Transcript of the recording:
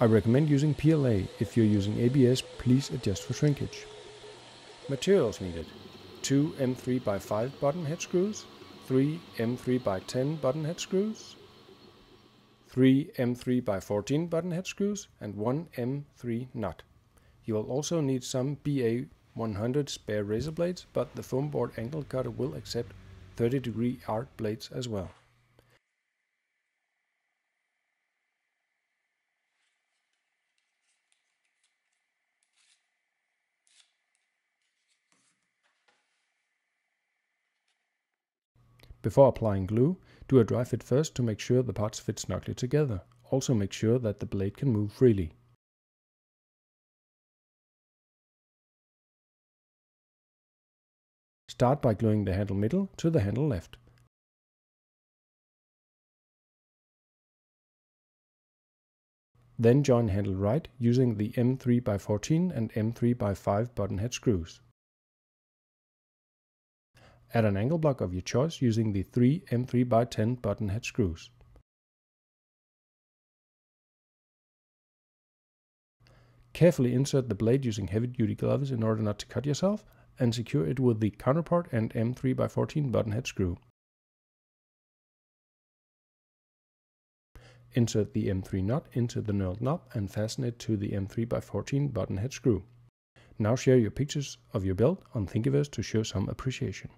I recommend using PLA. If you're using ABS, please adjust for shrinkage. Materials needed. 2 M3 by 5 button head screws, 3 M3 by 10 button head screws, 3 M3 by 14 button head screws, and 1 M3 nut. You will also need some BA 100 spare razor blades, but the foam board angle cutter will accept 30 degree art blades as well. Before applying glue, do a dry fit first to make sure the parts fit snugly together. Also make sure that the blade can move freely. Start by gluing the handle middle to the handle left. Then join handle right using the M3x14 and M3x5 button head screws. Add an angle block of your choice using the three M3x10 button head screws. Carefully insert the blade using heavy-duty gloves in order not to cut yourself, and secure it with the counterpart and M3x14 button head screw. Insert the M3 nut into the knurled knob and fasten it to the M3x14 button head screw. Now share your pictures of your build on Thingiverse to show some appreciation.